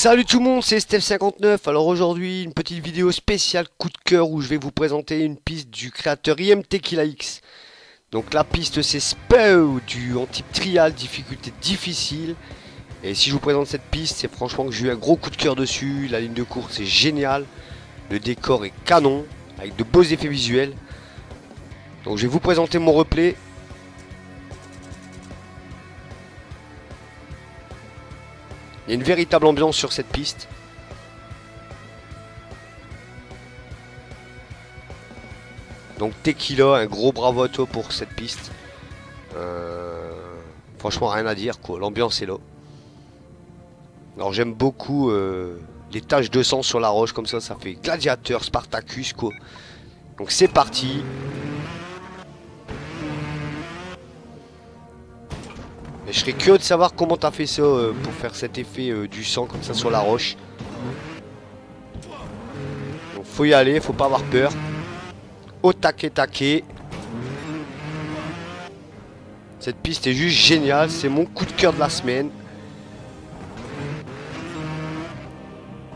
Salut tout le monde, c'est Steph59. Alors aujourd'hui, une petite vidéo spéciale coup de cœur où je vais vous présenter une piste du créateur IMT Killa X. Donc la piste c'est Spew du en type trial, difficulté difficile. Et si je vous présente cette piste, c'est franchement que j'ai eu un gros coup de cœur dessus. La ligne de course est géniale. Le décor est canon, avec de beaux effets visuels. Donc je vais vous présenter mon replay Il y a une véritable ambiance sur cette piste. Donc Tequila, un gros bravo à toi pour cette piste. Euh, franchement, rien à dire, quoi. L'ambiance est là. Alors j'aime beaucoup euh, les taches de sang sur la roche, comme ça, ça fait gladiateur, Spartacus, quoi. Donc c'est parti. Je serais curieux de savoir comment t'as fait ça euh, pour faire cet effet euh, du sang comme ça sur la roche. Donc faut y aller, faut pas avoir peur. Au taquet taquet. Cette piste est juste géniale, c'est mon coup de cœur de la semaine.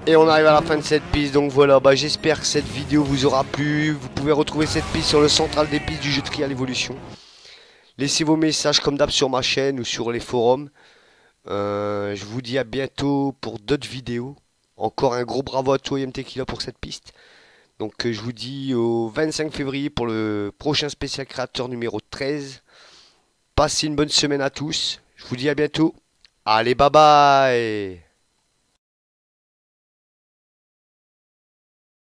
Et on arrive à la fin de cette piste, donc voilà, bah, j'espère que cette vidéo vous aura plu. Vous pouvez retrouver cette piste sur le central des pistes du jeu Trial Evolution. Laissez vos messages comme d'hab sur ma chaîne ou sur les forums. Euh, je vous dis à bientôt pour d'autres vidéos. Encore un gros bravo à toi IMT Killa pour cette piste. Donc euh, je vous dis au 25 février pour le prochain spécial créateur numéro 13. Passez une bonne semaine à tous. Je vous dis à bientôt. Allez bye bye